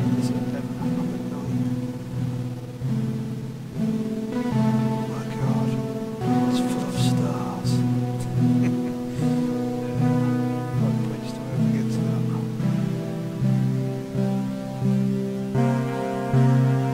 So.